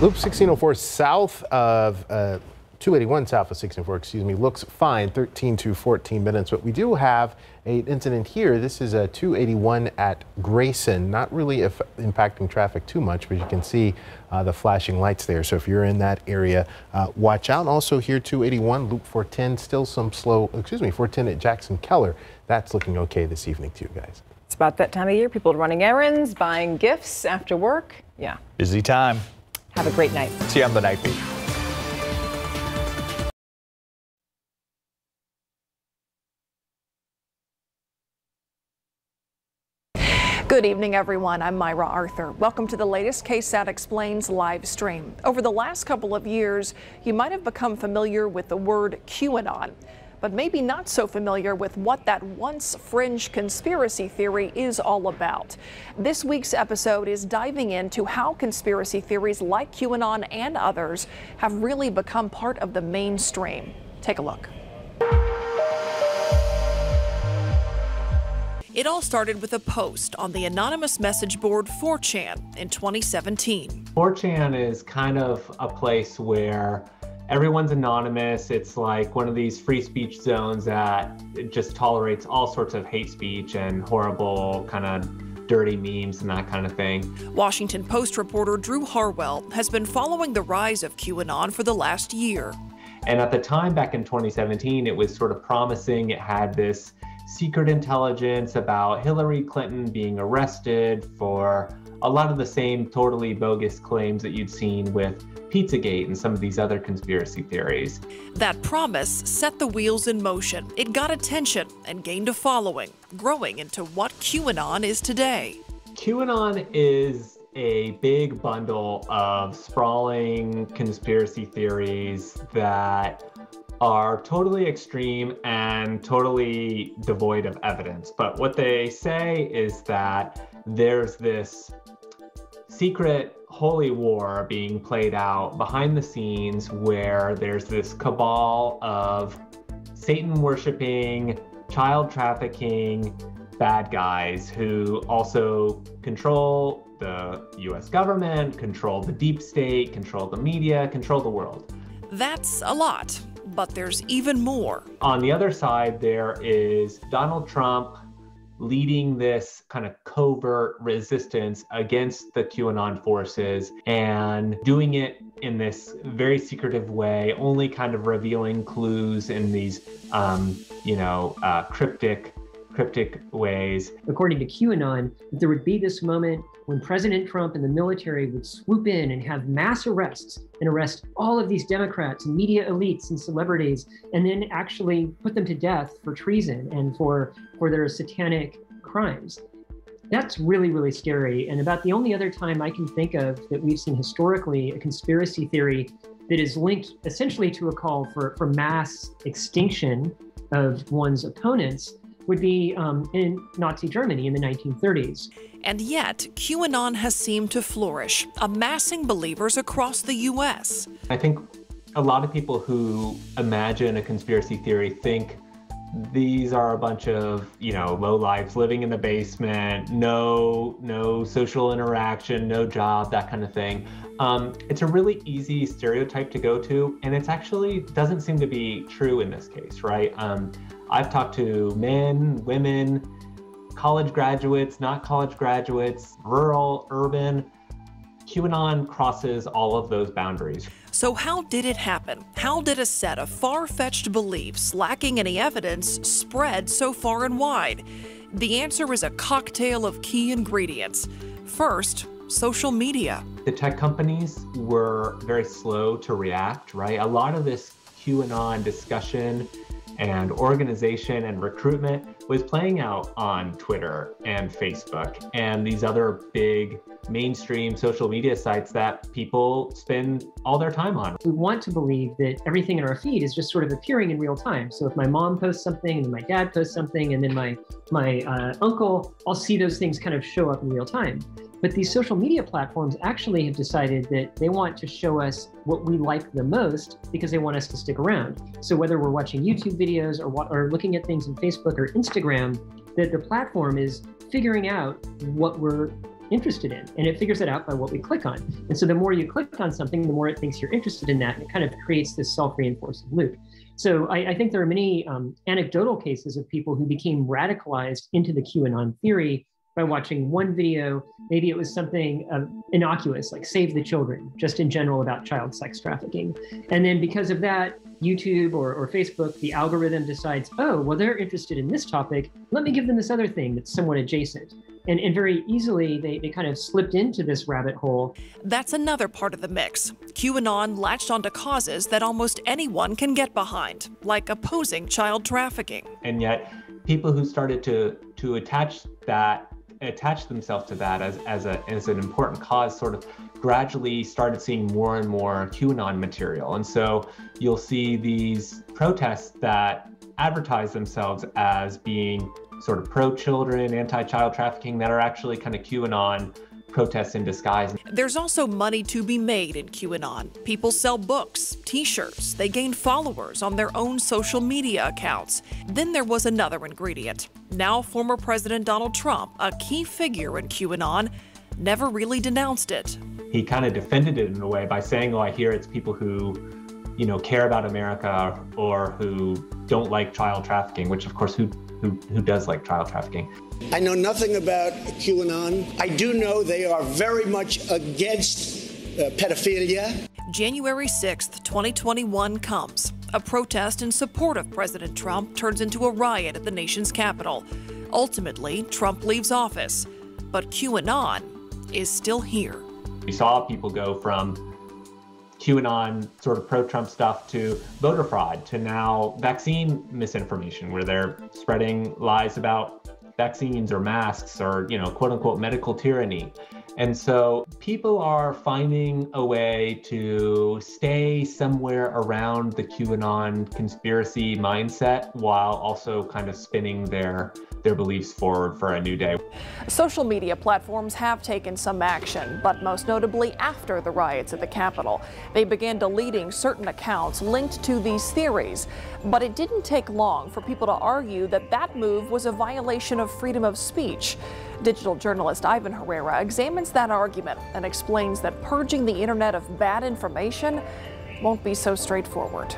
Loop 1604 south of uh, 281 south of 1604, excuse me, looks fine, 13 to 14 minutes. But we do have an incident here. This is a 281 at Grayson, not really impacting traffic too much, but you can see uh, the flashing lights there. So if you're in that area, uh, watch out. Also here, 281, Loop 410, still some slow, excuse me, 410 at Jackson Keller. That's looking okay this evening too, guys. It's about that time of year. People running errands, buying gifts after work. Yeah. Busy time. Have a great night. See you on the night beat. Good evening, everyone. I'm Myra Arthur. Welcome to the latest KSAT Explains live stream. Over the last couple of years, you might have become familiar with the word QAnon but maybe not so familiar with what that once fringe conspiracy theory is all about. This week's episode is diving into how conspiracy theories like QAnon and others have really become part of the mainstream. Take a look. It all started with a post on the anonymous message board 4chan in 2017. 4chan is kind of a place where everyone's anonymous. It's like one of these free speech zones that just tolerates all sorts of hate speech and horrible kind of dirty memes and that kind of thing. Washington Post reporter Drew Harwell has been following the rise of QAnon for the last year. And at the time, back in 2017, it was sort of promising. It had this secret intelligence about Hillary Clinton being arrested for a lot of the same totally bogus claims that you'd seen with Pizzagate and some of these other conspiracy theories. That promise set the wheels in motion. It got attention and gained a following, growing into what QAnon is today. QAnon is a big bundle of sprawling conspiracy theories that are totally extreme and totally devoid of evidence. But what they say is that there's this secret holy war being played out behind the scenes where there's this cabal of Satan worshiping, child trafficking bad guys who also control the US government, control the deep state, control the media, control the world. That's a lot, but there's even more. On the other side, there is Donald Trump leading this kind of covert resistance against the QAnon forces and doing it in this very secretive way, only kind of revealing clues in these, um, you know, uh, cryptic cryptic ways. According to QAnon, there would be this moment when President Trump and the military would swoop in and have mass arrests and arrest all of these Democrats and media elites and celebrities, and then actually put them to death for treason and for, for their satanic crimes. That's really, really scary. And about the only other time I can think of that we've seen historically a conspiracy theory that is linked essentially to a call for, for mass extinction of one's opponents would be um, in Nazi Germany in the 1930s. And yet, QAnon has seemed to flourish, amassing believers across the U.S. I think a lot of people who imagine a conspiracy theory think these are a bunch of you know low lives living in the basement no no social interaction no job that kind of thing um, it's a really easy stereotype to go to and it's actually doesn't seem to be true in this case right um, I've talked to men, women, college graduates, not college graduates, rural, urban. QAnon crosses all of those boundaries. So, how did it happen? How did a set of far fetched beliefs lacking any evidence spread so far and wide? The answer is a cocktail of key ingredients. First, social media. The tech companies were very slow to react, right? A lot of this QAnon discussion and organization and recruitment was playing out on Twitter and Facebook and these other big mainstream social media sites that people spend all their time on. We want to believe that everything in our feed is just sort of appearing in real time. So if my mom posts something and my dad posts something and then my my uh, uncle, I'll see those things kind of show up in real time. But these social media platforms actually have decided that they want to show us what we like the most because they want us to stick around. So whether we're watching YouTube videos or, what, or looking at things in Facebook or Instagram, that the platform is figuring out what we're interested in. And it figures it out by what we click on. And so the more you click on something, the more it thinks you're interested in that. And it kind of creates this self reinforcing loop. So I, I, think there are many um, anecdotal cases of people who became radicalized into the QAnon theory by watching one video. Maybe it was something uh, innocuous, like Save the Children, just in general about child sex trafficking. And then because of that, YouTube or, or Facebook, the algorithm decides, oh, well, they're interested in this topic. Let me give them this other thing that's somewhat adjacent. And, and very easily, they, they kind of slipped into this rabbit hole. That's another part of the mix. QAnon latched onto causes that almost anyone can get behind, like opposing child trafficking. And yet, people who started to, to attach that attach themselves to that as, as, a, as an important cause sort of gradually started seeing more and more QAnon material. And so you'll see these protests that advertise themselves as being sort of pro children, anti child trafficking, that are actually kind of QAnon protests in disguise. There's also money to be made in QAnon. People sell books, t shirts, they gain followers on their own social media accounts. Then there was another ingredient. Now, former President Donald Trump, a key figure in QAnon, never really denounced it. He kind of defended it in a way by saying, Oh, I hear it's people who you know, care about America or who don't like child trafficking, which of course, who, who, who does like child trafficking? I know nothing about QAnon. I do know they are very much against uh, pedophilia. January 6th, 2021 comes. A protest in support of President Trump turns into a riot at the nation's capital. Ultimately, Trump leaves office, but QAnon is still here. We saw people go from QAnon sort of pro Trump stuff to voter fraud to now vaccine misinformation, where they're spreading lies about vaccines or masks or, you know, quote unquote medical tyranny. And so people are finding a way to stay somewhere around the QAnon conspiracy mindset while also kind of spinning their their beliefs forward for a new day. Social media platforms have taken some action, but most notably after the riots at the Capitol. They began deleting certain accounts linked to these theories. But it didn't take long for people to argue that that move was a violation of freedom of speech. Digital journalist Ivan Herrera examines that argument and explains that purging the internet of bad information won't be so straightforward.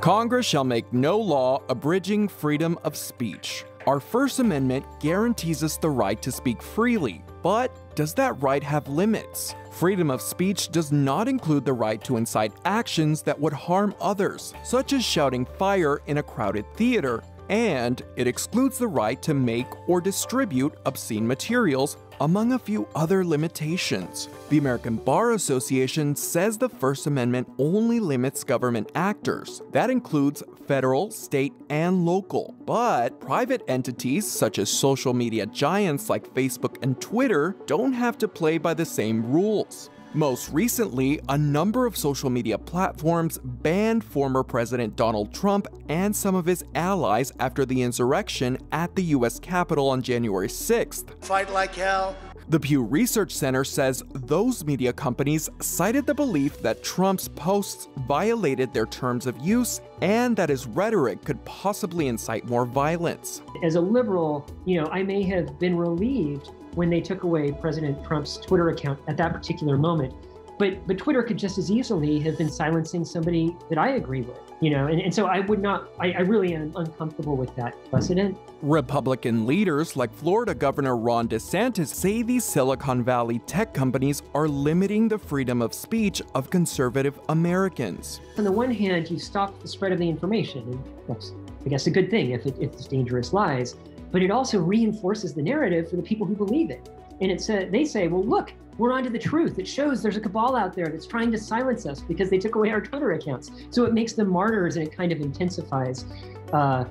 Congress shall make no law abridging freedom of speech. Our First Amendment guarantees us the right to speak freely, but does that right have limits? Freedom of speech does not include the right to incite actions that would harm others, such as shouting fire in a crowded theater and it excludes the right to make or distribute obscene materials, among a few other limitations. The American Bar Association says the First Amendment only limits government actors. That includes federal, state, and local. But private entities, such as social media giants like Facebook and Twitter, don't have to play by the same rules. Most recently, a number of social media platforms banned former President Donald Trump and some of his allies after the insurrection at the US Capitol on January 6th. Fight like hell. The Pew Research Center says those media companies cited the belief that Trump's posts violated their terms of use and that his rhetoric could possibly incite more violence. As a liberal, you know, I may have been relieved when they took away President Trump's Twitter account at that particular moment. But but Twitter could just as easily have been silencing somebody that I agree with, you know, and, and so I would not I, I really am uncomfortable with that precedent. Republican leaders like Florida Governor Ron DeSantis say these Silicon Valley tech companies are limiting the freedom of speech of conservative Americans. On the one hand, you stop the spread of the information, and that's I guess a good thing if, it, if it's dangerous lies but it also reinforces the narrative for the people who believe it. And it's uh, they say, well, look, we're onto the truth. It shows there's a cabal out there that's trying to silence us because they took away our Twitter accounts. So it makes them martyrs and it kind of intensifies uh,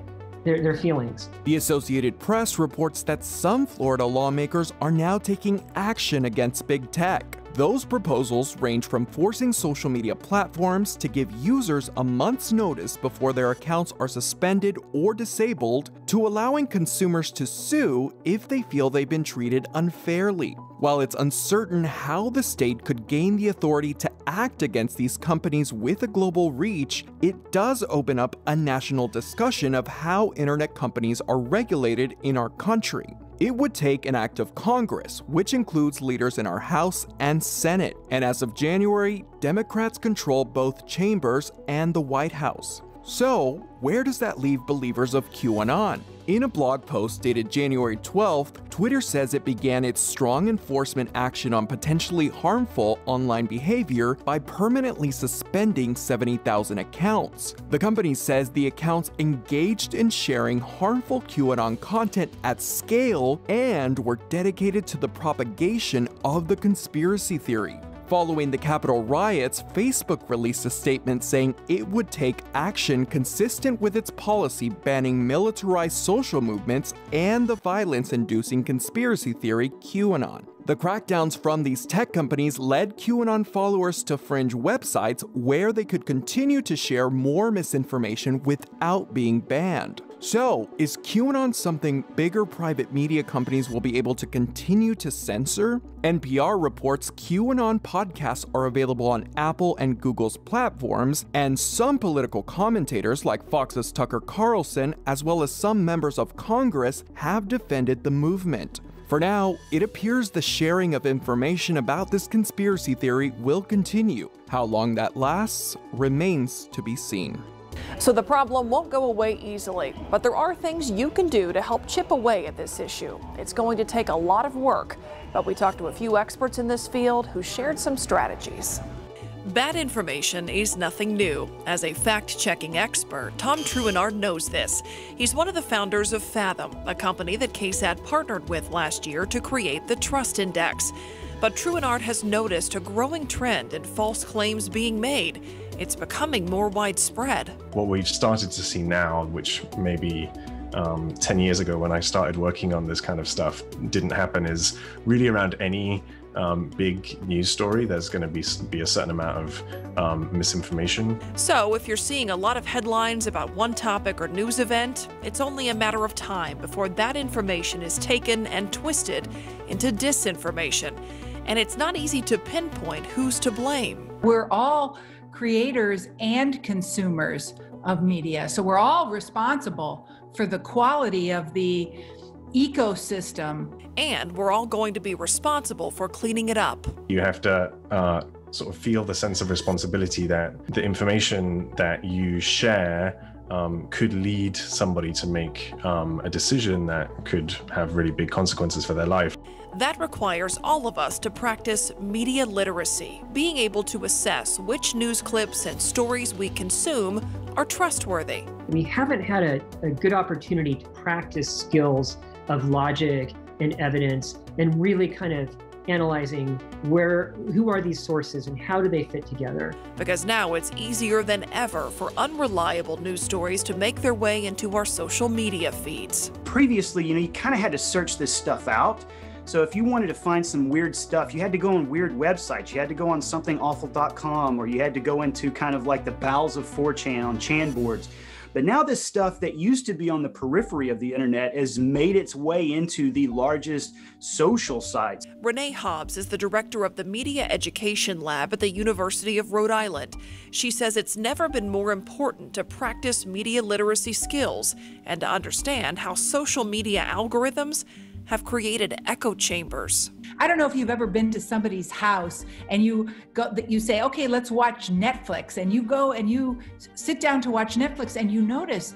their, their feelings. The Associated Press reports that some Florida lawmakers are now taking action against big tech. Those proposals range from forcing social media platforms to give users a month's notice before their accounts are suspended or disabled to allowing consumers to sue if they feel they've been treated unfairly. While it's uncertain how the state could gain the authority to act against these companies with a global reach, it does open up a national discussion of how internet companies are regulated in our country. It would take an act of Congress, which includes leaders in our House and Senate. And as of January, Democrats control both chambers and the White House. So, where does that leave believers of QAnon? In a blog post dated January 12th, Twitter says it began its strong enforcement action on potentially harmful online behavior by permanently suspending 70,000 accounts. The company says the accounts engaged in sharing harmful QAnon content at scale and were dedicated to the propagation of the conspiracy theory. Following the Capitol riots, Facebook released a statement saying it would take action consistent with its policy banning militarized social movements and the violence inducing conspiracy theory QAnon. The crackdowns from these tech companies led QAnon followers to fringe websites where they could continue to share more misinformation without being banned. So, is QAnon something bigger private media companies will be able to continue to censor? NPR reports QAnon podcasts are available on Apple and Google's platforms, and some political commentators, like Fox's Tucker Carlson, as well as some members of Congress, have defended the movement. For now, it appears the sharing of information about this conspiracy theory will continue. How long that lasts remains to be seen. So the problem won't go away easily, but there are things you can do to help chip away at this issue. It's going to take a lot of work, but we talked to a few experts in this field who shared some strategies. Bad information is nothing new. As a fact checking expert, Tom Trewinnard knows this. He's one of the founders of Fathm, a company that KSAT partnered with last year to create the Trust Index. But Trewinnard has noticed a growing trend in false claims being made it's becoming more widespread. What we've started to see now, which maybe um, 10 years ago when I started working on this kind of stuff didn't happen, is really around any um, big news story, there's going to be, be a certain amount of um, misinformation. So, if you're seeing a lot of headlines about one topic or news event, it's only a matter of time before that information is taken and twisted into disinformation. And it's not easy to pinpoint who's to blame. We're all creators and consumers of media. So we're all responsible for the quality of the ecosystem. And we're all going to be responsible for cleaning it up. You have to uh, sort of feel the sense of responsibility that the information that you share um, could lead somebody to make um, a decision that could have really big consequences for their life. That requires all of us to practice media literacy, being able to assess which news clips and stories we consume are trustworthy. We haven't had a, a good opportunity to practice skills of logic and evidence and really kind of analyzing where who are these sources and how do they fit together. Because now it's easier than ever for unreliable news stories to make their way into our social media feeds. Previously you know you kind of had to search this stuff out so if you wanted to find some weird stuff, you had to go on weird websites. You had to go on somethingawful.com or you had to go into kind of like the bowels of 4chan on Chan boards. But now this stuff that used to be on the periphery of the internet has made its way into the largest social sites. Renee Hobbs is the director of the Media Education Lab at the University of Rhode Island. She says it's never been more important to practice media literacy skills and to understand how social media algorithms have created echo chambers. I don't know if you've ever been to somebody's house and you go that you say, "Okay, let's watch Netflix." And you go and you sit down to watch Netflix and you notice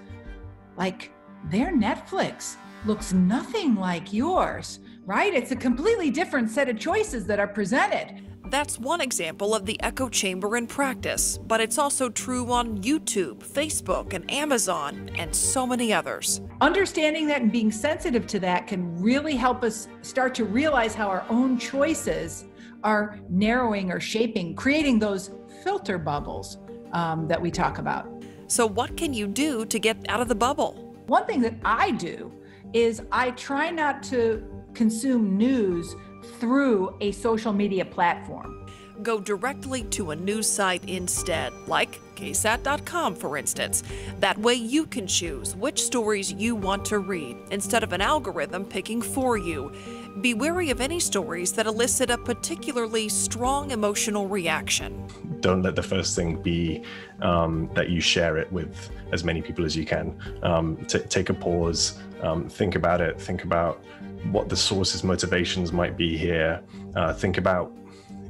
like their Netflix looks nothing like yours, right? It's a completely different set of choices that are presented. That's one example of the echo chamber in practice, but it's also true on YouTube, Facebook, and Amazon, and so many others. Understanding that and being sensitive to that can really help us start to realize how our own choices are narrowing or shaping, creating those filter bubbles um, that we talk about. So, what can you do to get out of the bubble? One thing that I do is I try not to consume news through a social media platform. Go directly to a news site instead, like KSAT.com, for instance. That way you can choose which stories you want to read instead of an algorithm picking for you. Be wary of any stories that elicit a particularly strong emotional reaction. Don't let the first thing be um, that you share it with as many people as you can. Um, take a pause, um, think about it, think about what the source's motivations might be here. Uh, think about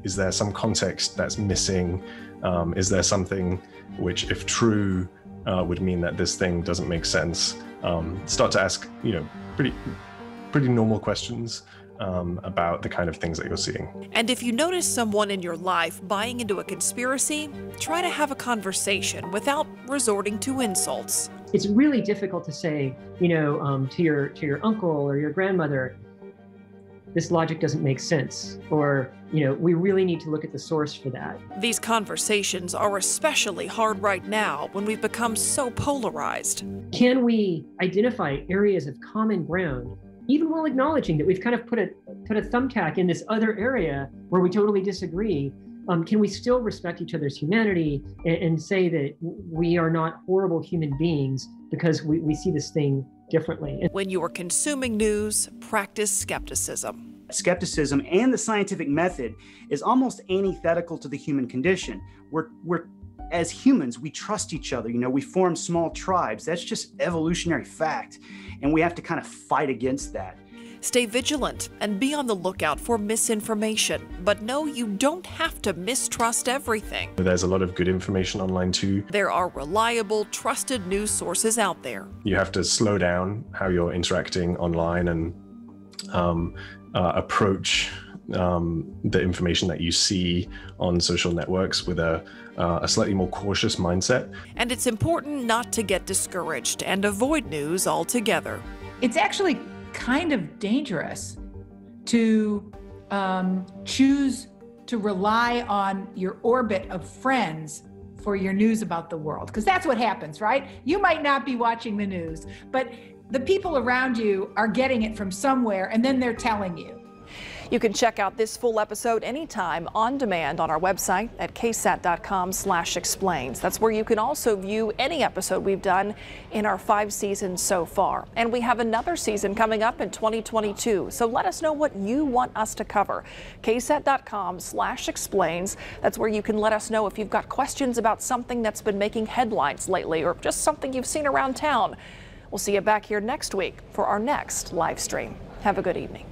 is there some context that's missing? Um, is there something which, if true, uh, would mean that this thing doesn't make sense? Um, start to ask, you know, pretty, pretty normal questions um, about the kind of things that you're seeing. And if you notice someone in your life buying into a conspiracy, try to have a conversation without resorting to insults. It's really difficult to say, you know, um, to your to your uncle or your grandmother, this logic doesn't make sense, or you know, we really need to look at the source for that. These conversations are especially hard right now when we've become so polarized. Can we identify areas of common ground even while acknowledging that we've kind of put a put a thumbtack in this other area where we totally disagree, um, can we still respect each other's humanity and, and, say that we are not horrible human beings because we, we see this thing differently? When you are consuming news, practice skepticism. Skepticism and the scientific method is almost antithetical to the human condition. We're, we're as humans, we trust each other. You know, we form small tribes. That's just evolutionary fact. And we have to kind of fight against that. Stay vigilant and be on the lookout for misinformation, but no, you don't have to mistrust everything. There's a lot of good information online too. There are reliable, trusted news sources out there. You have to slow down how you're interacting online and um, uh, approach um, the information that you see on social networks with a, uh, a slightly more cautious mindset. And it's important not to get discouraged and avoid news altogether. It's actually kind of dangerous to um, choose to rely on your orbit of friends for your news about the world because that's what happens right you might not be watching the news but the people around you are getting it from somewhere and then they're telling you you can check out this full episode anytime on demand on our website at ksat.com slash explains. That's where you can also view any episode we've done in our five seasons so far. And we have another season coming up in 2022. So let us know what you want us to cover. ksat.com slash explains. That's where you can let us know if you've got questions about something that's been making headlines lately or just something you've seen around town. We'll see you back here next week for our next live stream. Have a good evening.